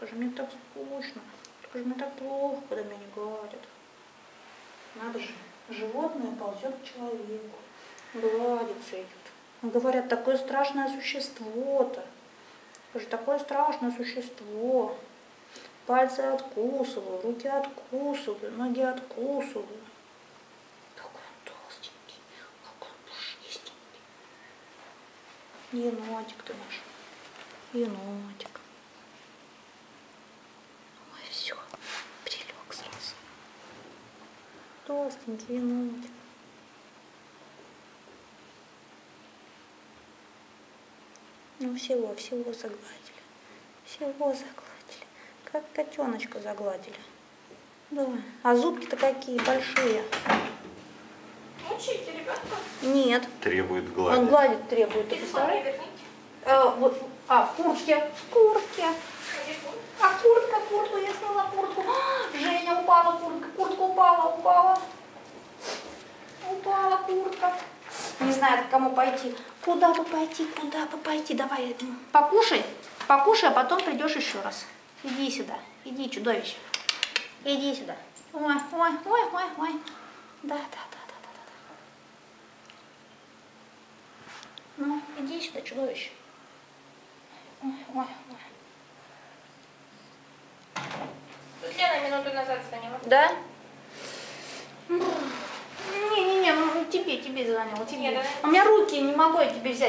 Скажи, мне так скучно. Скажи, мне так плохо, когда меня не гладят. Надо же, животное ползет к человеку. Гладится идет. Говорят, такое страшное существо-то. Скажи, такое страшное существо. Пальцы откусываю, руки откусываю, ноги откусываю. Какой он толстенький, какой он пушистенький. Енотик ты наш. Енотик. Толстенький енотик. Ну всего, всего загладили. Всего загладили. Как котеночка загладили. Да. А зубки-то какие большие. Мучите, ребята. Нет. Требует Он гладить. гладит требует. Ты представляешь? А, вот, а, в куртке. В куртке. Телефон. А куртка, куртку, я сняла куртку. А, Женя упала, куртка, куртка упала, упала. Куртка. Не знает, к кому пойти. Куда бы пойти, куда бы пойти. Давай, покушай, покушай, а потом придешь еще раз. Иди сюда, иди, чудовище. Иди сюда. Ой, ой, ой, ой, ой. Да, да, да, да, да, да. Ну, иди сюда, чудовище. Ой, ой, ой. Тут Лена минуту назад звонила. Да? Не-не-не, тебе, тебе звонила, тебе. У меня руки, не могу я тебе взять.